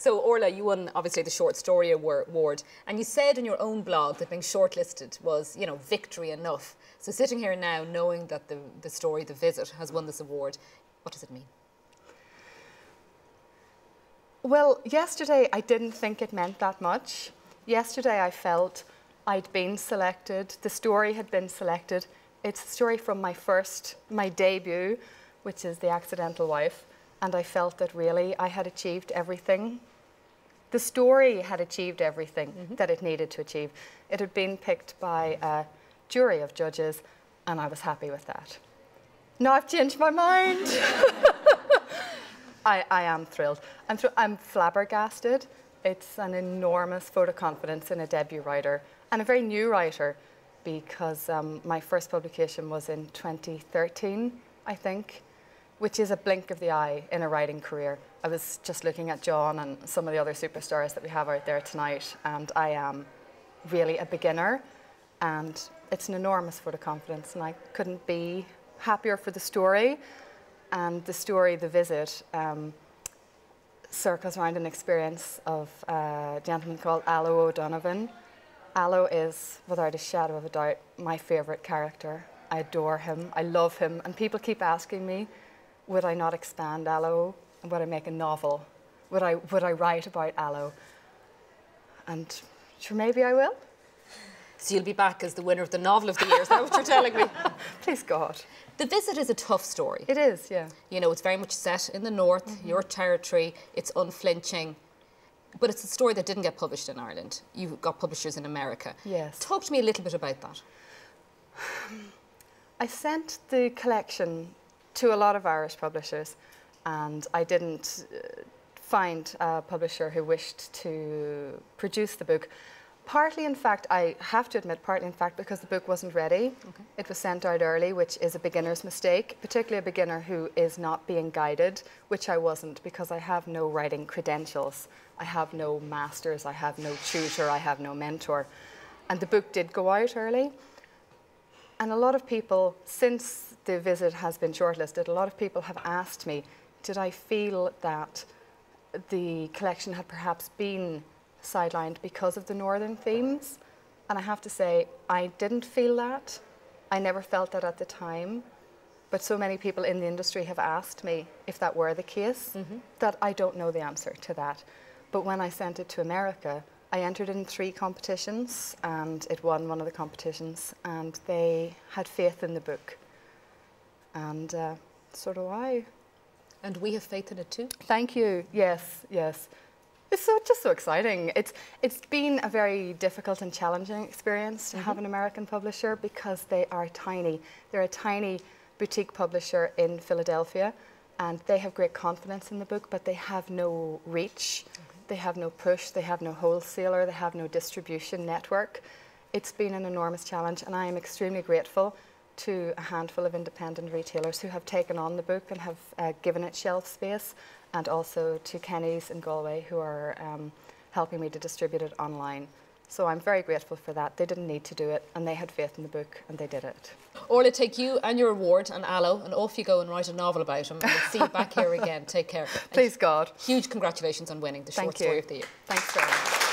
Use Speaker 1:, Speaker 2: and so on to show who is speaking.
Speaker 1: So, Orla, you won obviously the Short Story Award, and you said in your own blog that being shortlisted was, you know, victory enough. So, sitting here now, knowing that the, the story, The Visit, has won this award, what does it mean?
Speaker 2: Well, yesterday I didn't think it meant that much. Yesterday I felt I'd been selected, the story had been selected. It's a story from my first, my debut, which is The Accidental Wife, and I felt that really I had achieved everything. The story had achieved everything mm -hmm. that it needed to achieve. It had been picked by a jury of judges, and I was happy with that. Now I've changed my mind. I, I am thrilled. I'm, thr I'm flabbergasted. It's an enormous vote of confidence in a debut writer and a very new writer because um, my first publication was in 2013, I think, which is a blink of the eye in a writing career. I was just looking at John and some of the other superstars that we have out there tonight, and I am really a beginner, and it's an enormous vote of confidence, and I couldn't be happier for the story and the story, The Visit, um, circles around an experience of a gentleman called Allo O'Donovan. Allo is, without a shadow of a doubt, my favourite character. I adore him, I love him, and people keep asking me, would I not expand Allo? And Would I make a novel? Would I, would I write about Allo? And sure, maybe I will.
Speaker 1: So you'll be back as the winner of the novel of the year. Is that what you're telling me?
Speaker 2: Please God.
Speaker 1: The Visit is a tough story.
Speaker 2: It is, yeah.
Speaker 1: You know, it's very much set in the north, mm -hmm. your territory, it's unflinching. But it's a story that didn't get published in Ireland. You got publishers in America.
Speaker 2: Yes.
Speaker 1: Talk to me a little bit about that.
Speaker 2: I sent the collection to a lot of Irish publishers and I didn't uh, find a publisher who wished to produce the book. Partly, in fact, I have to admit, partly, in fact, because the book wasn't ready. Okay. It was sent out early, which is a beginner's mistake, particularly a beginner who is not being guided, which I wasn't because I have no writing credentials. I have no masters, I have no tutor, I have no mentor. And the book did go out early. And a lot of people, since the visit has been shortlisted, a lot of people have asked me, did I feel that the collection had perhaps been sidelined because of the northern themes. And I have to say, I didn't feel that. I never felt that at the time. But so many people in the industry have asked me if that were the case mm -hmm. that I don't know the answer to that. But when I sent it to America, I entered in three competitions and it won one of the competitions. And they had faith in the book. And uh, so do I.
Speaker 1: And we have faith in it too.
Speaker 2: Thank you. Yes, yes. It's so, just so exciting. It's, it's been a very difficult and challenging experience to mm -hmm. have an American publisher because they are tiny. They're a tiny boutique publisher in Philadelphia and they have great confidence in the book, but they have no reach, okay. they have no push, they have no wholesaler, they have no distribution network. It's been an enormous challenge and I am extremely grateful to a handful of independent retailers who have taken on the book and have uh, given it shelf space and also to Kenny's in Galway who are um, helping me to distribute it online. So I'm very grateful for that. They didn't need to do it and they had faith in the book and they did it.
Speaker 1: Orla, take you and your award and Allo, and off you go and write a novel about him. And we'll see you back here again. Take care.
Speaker 2: Please God.
Speaker 1: Huge congratulations on winning the
Speaker 2: Thank
Speaker 1: short
Speaker 2: you.
Speaker 1: story of the year.
Speaker 2: Thanks very much.